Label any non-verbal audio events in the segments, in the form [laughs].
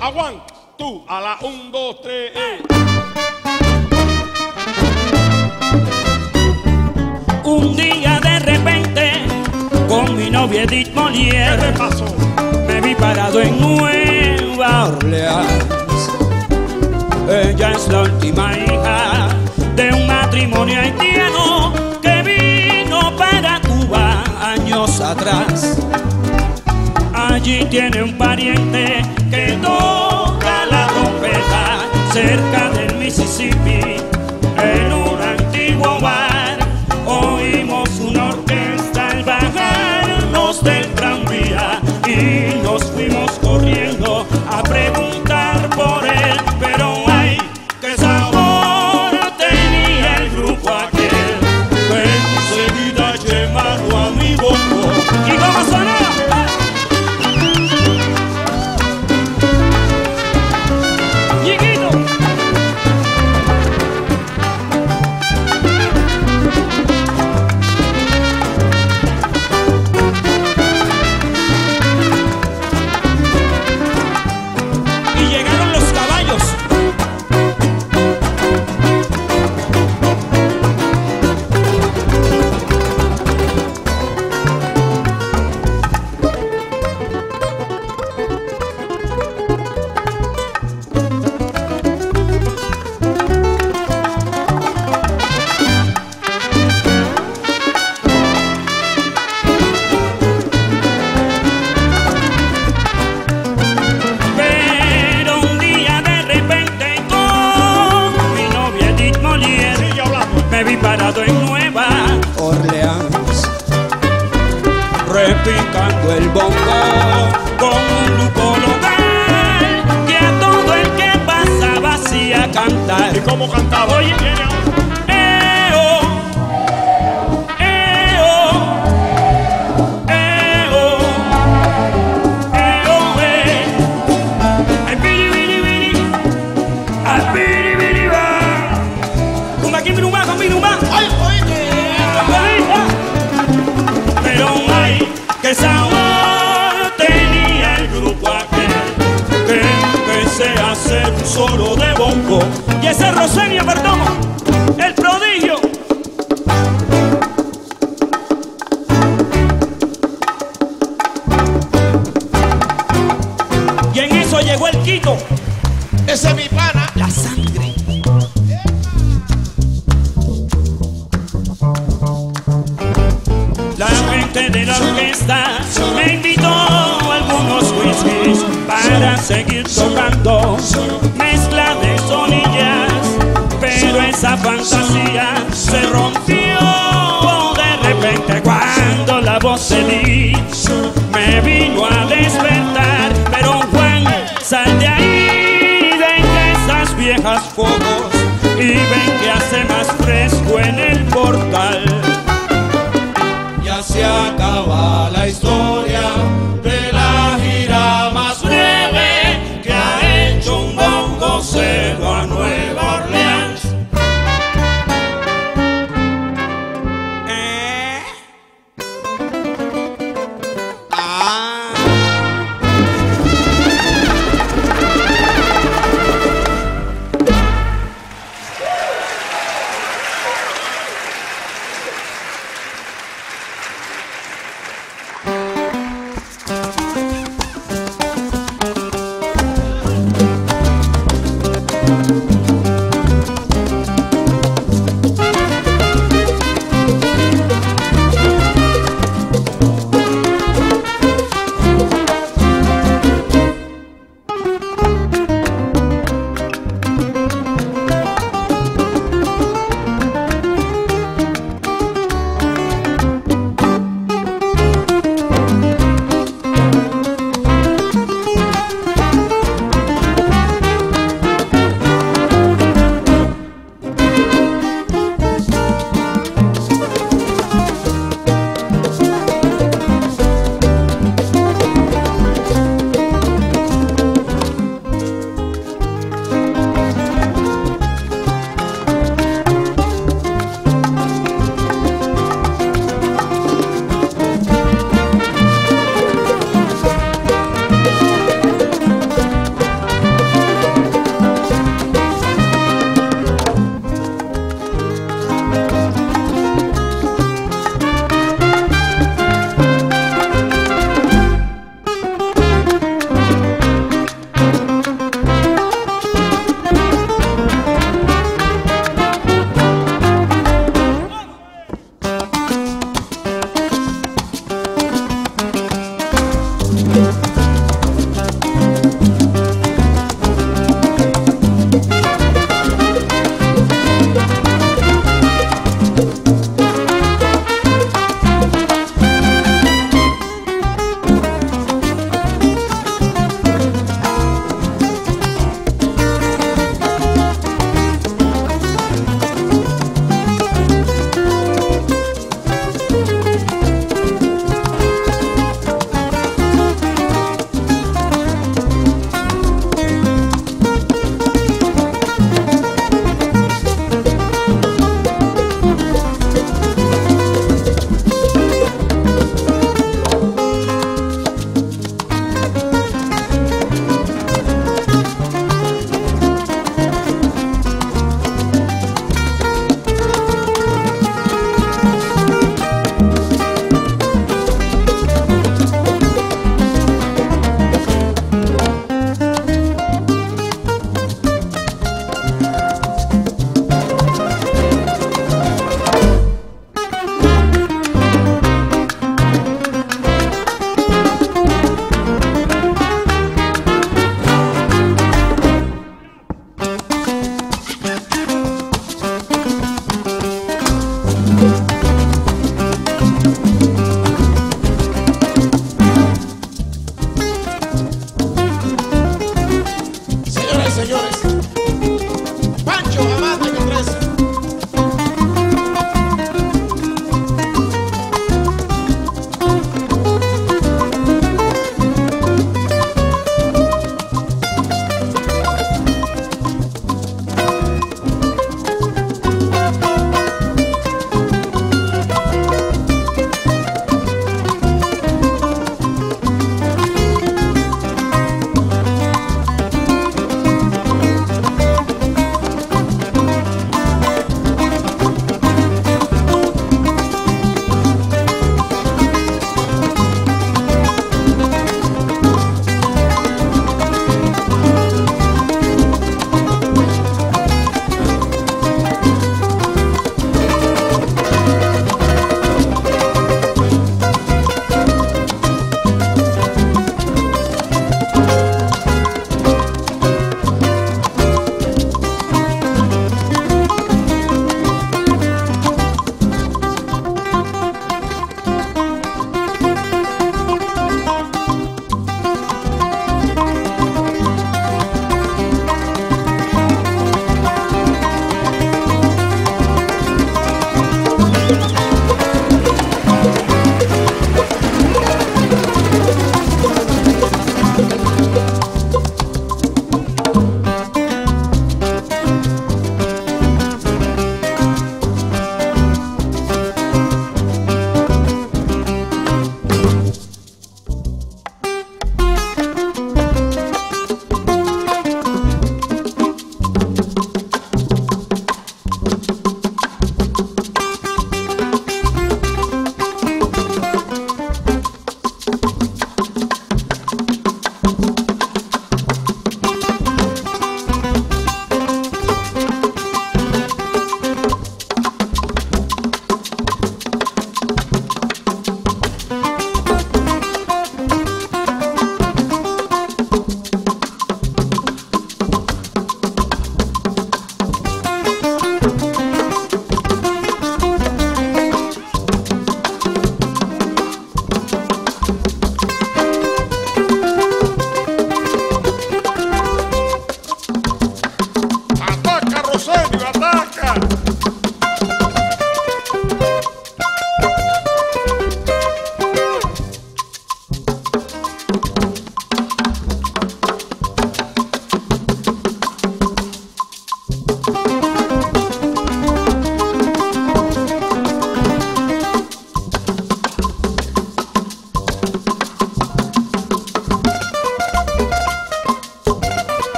Aguanta, tú, a la 1, 2, 3, eh. Un día de repente, con mi novia Edith Molière, ¿Qué me pasó? Me vi parado en Nueva Orleans. Ella es la última hija matrimonio haitiano que vino para Cuba años atrás. Allí tiene un pariente que toca la trompeta cerca del Mississippi. como cantaba. Oye,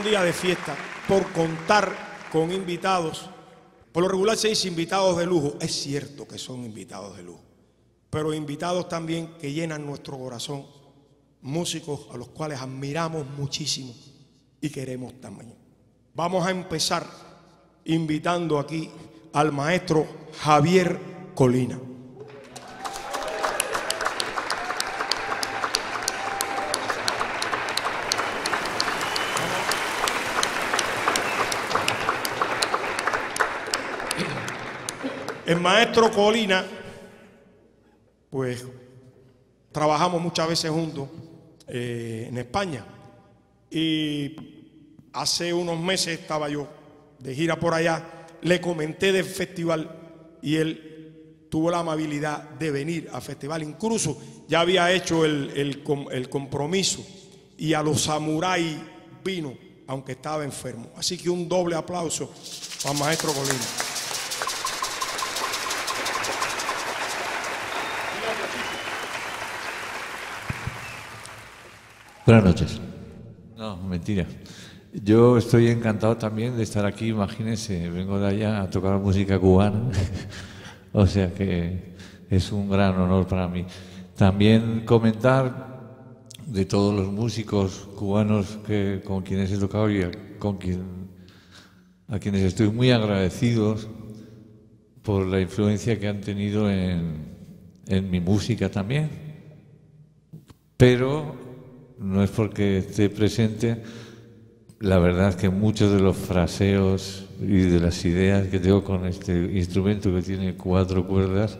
un día de fiesta por contar con invitados. Por lo regular se dice invitados de lujo. Es cierto que son invitados de lujo, pero invitados también que llenan nuestro corazón. Músicos a los cuales admiramos muchísimo y queremos también. Vamos a empezar invitando aquí al maestro Javier Colina. El maestro Colina, pues trabajamos muchas veces juntos eh, en España. Y hace unos meses estaba yo de gira por allá, le comenté del festival y él tuvo la amabilidad de venir al festival. Incluso ya había hecho el, el compromiso y a los samuráis vino, aunque estaba enfermo. Así que un doble aplauso al maestro Colina. Buenas noches. No, mentira. Yo estoy encantado también de estar aquí, imagínense, vengo de allá a tocar música cubana, [laughs] o sea que es un gran honor para mí. También comentar de todos los músicos cubanos que, con quienes he tocado y a, con quienes estoy muy agradecidos por la influencia que han tenido en, en mi música también. Pero no es porque esté presente, la verdad es que muchos de los fraseos y de las ideas que tengo con este instrumento que tiene cuatro cuerdas,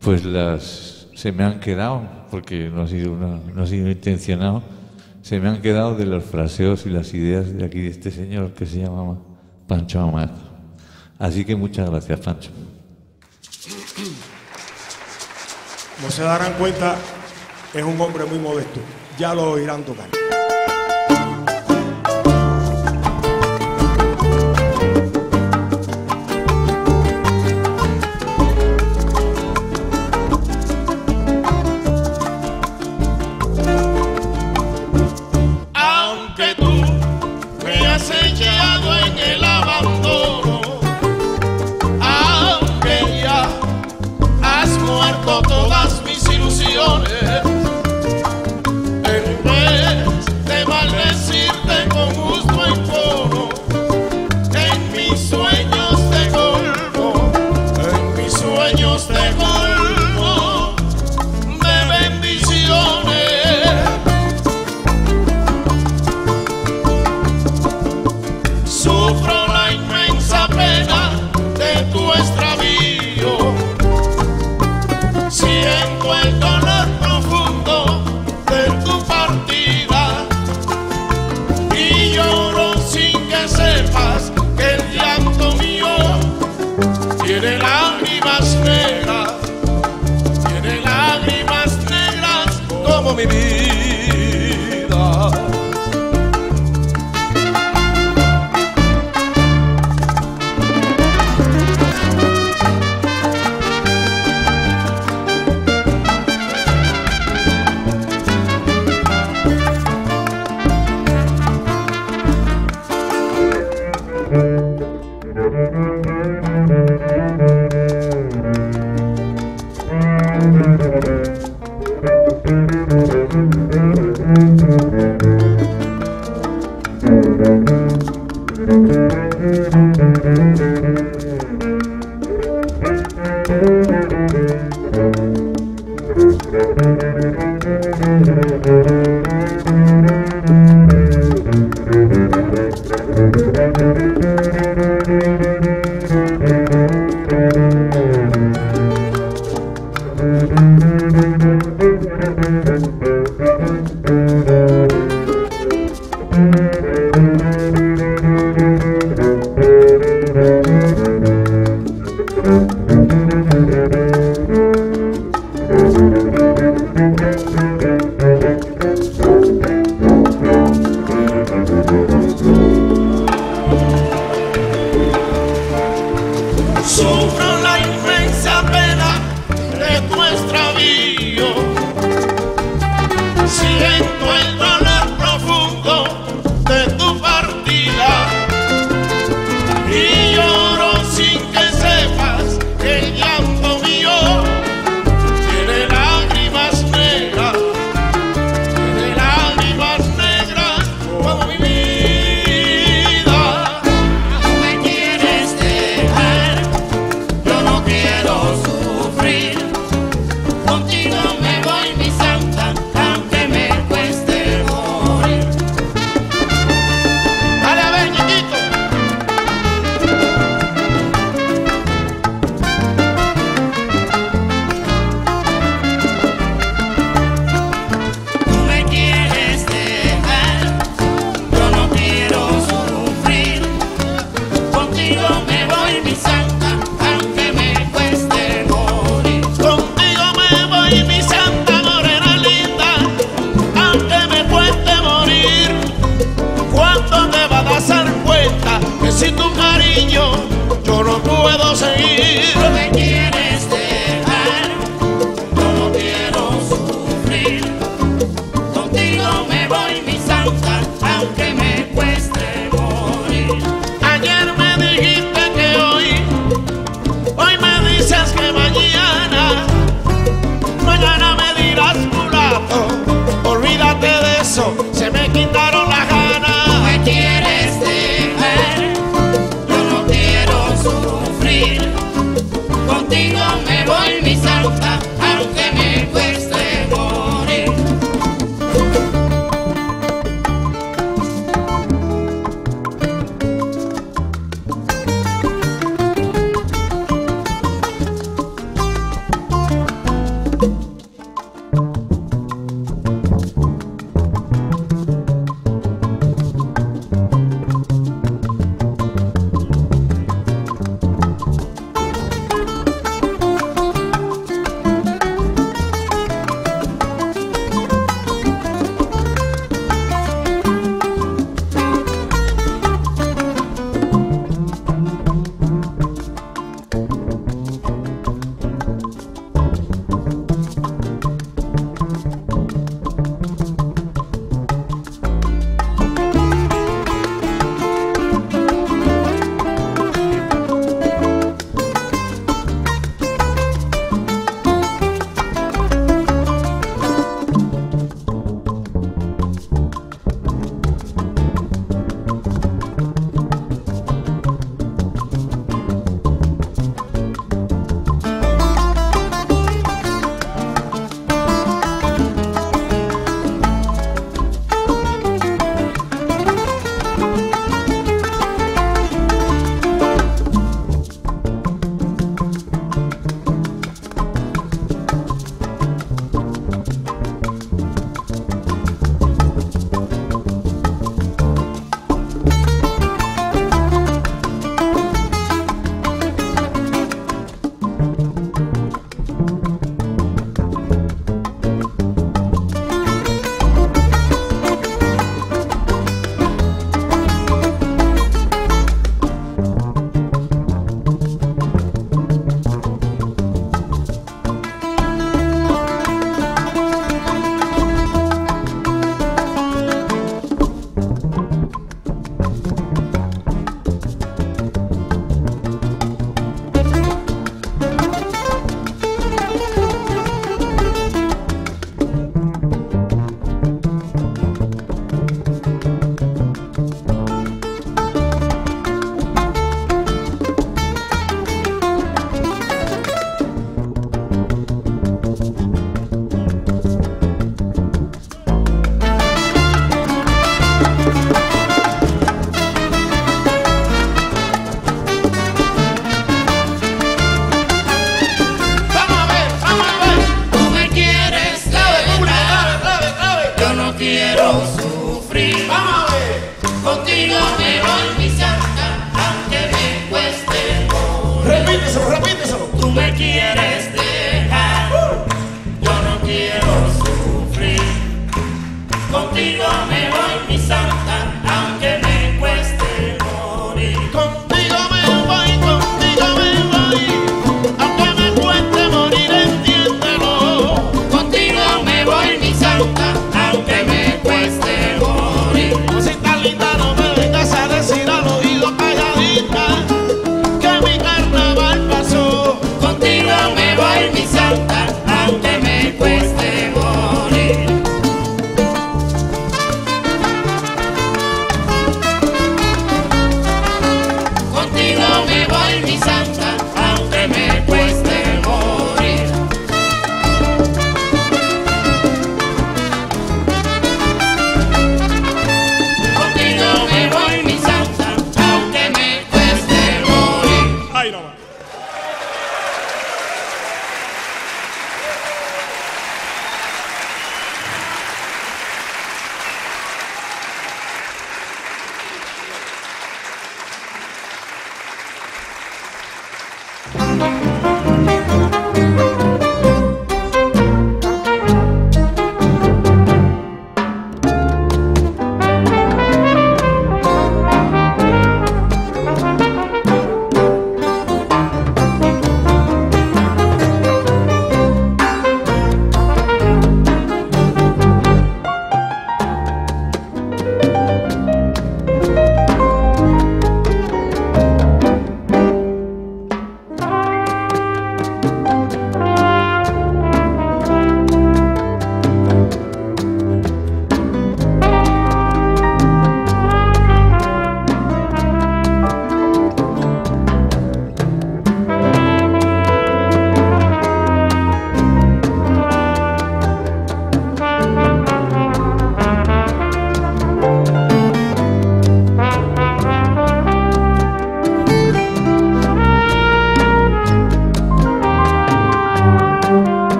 pues las se me han quedado, porque no ha sido, no ha sido intencionado, se me han quedado de los fraseos y las ideas de aquí de este señor que se llama Pancho Amat. Así que muchas gracias, Pancho. Como se darán cuenta, es un hombre muy modesto ya lo oirán tocar. Maybe.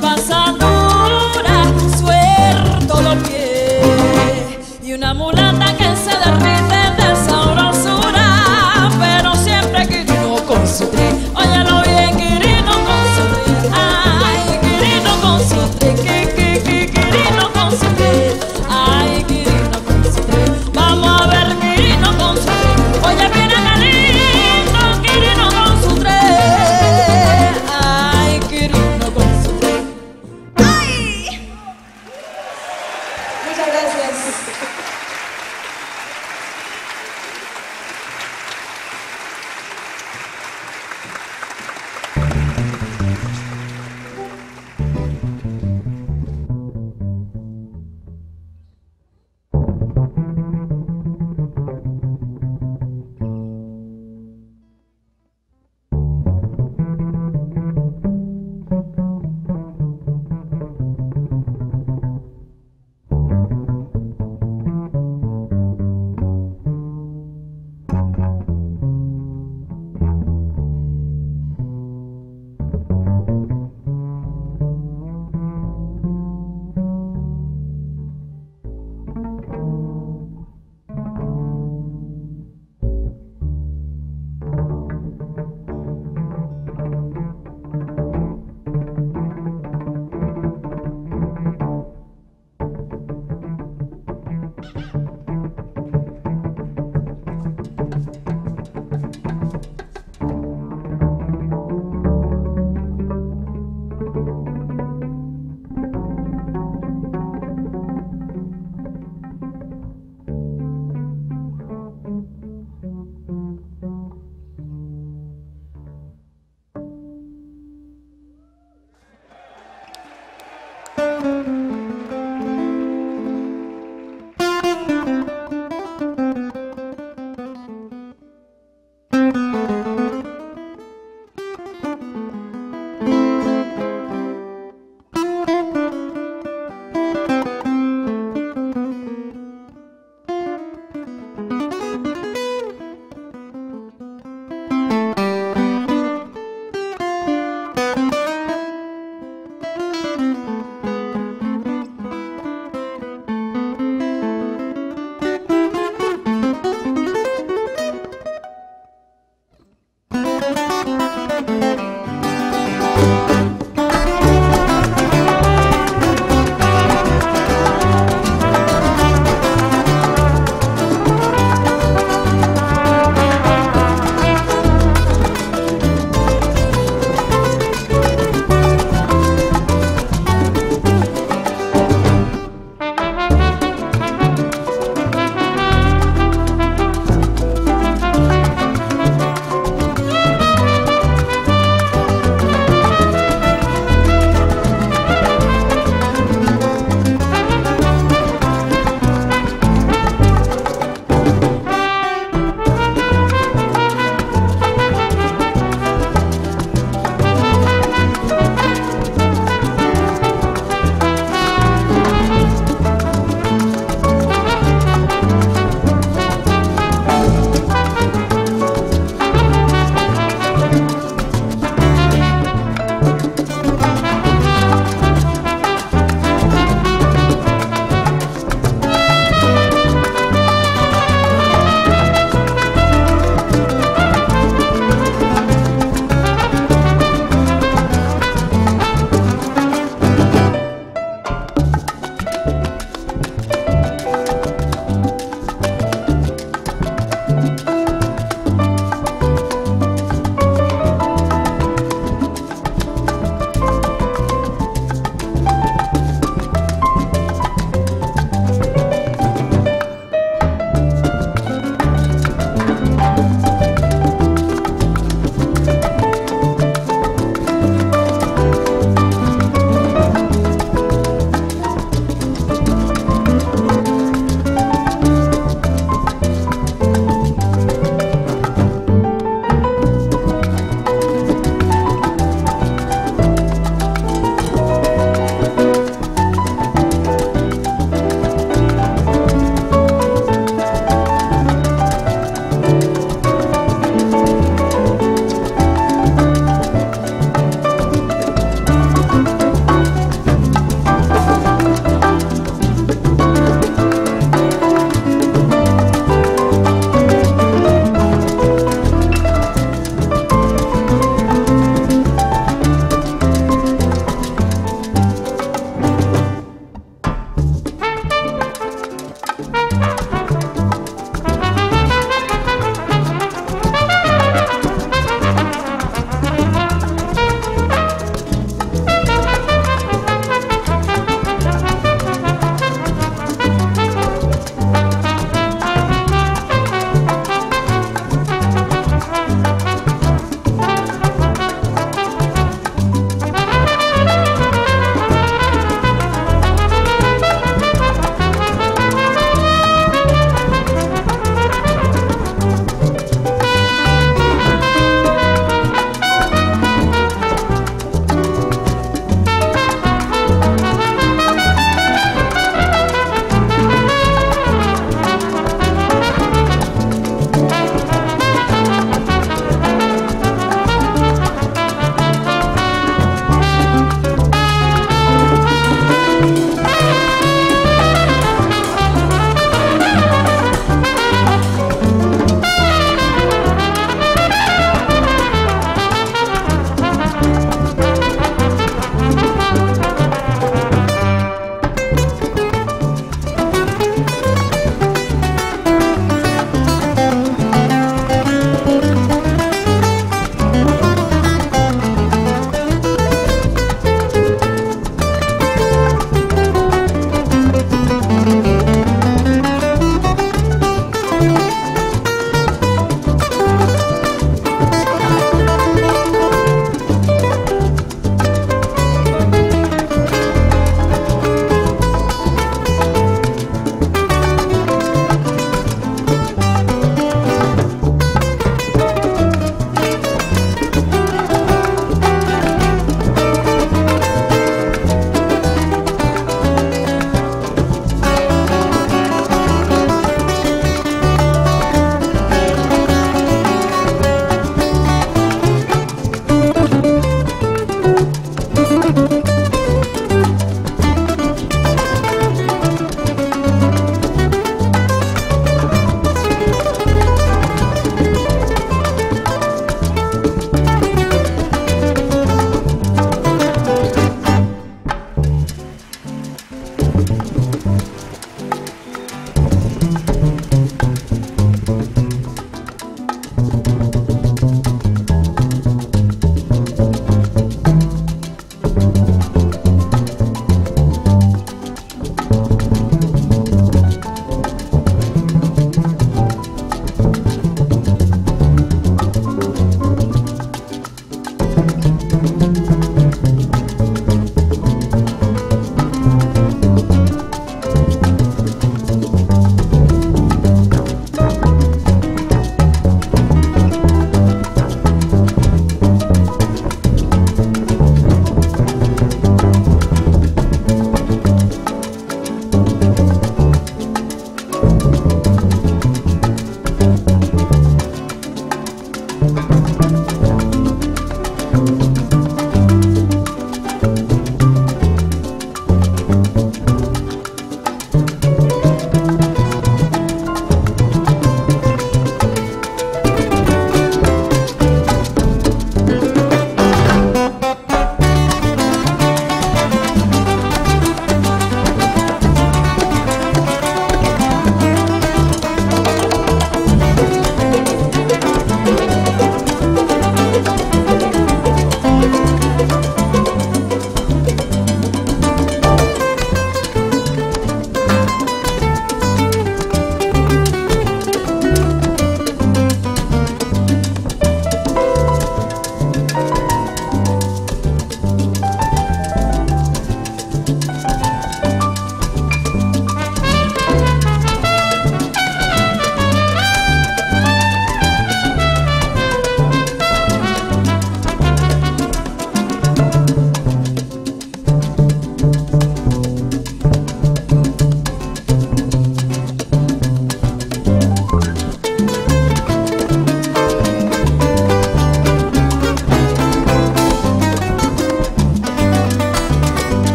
Papa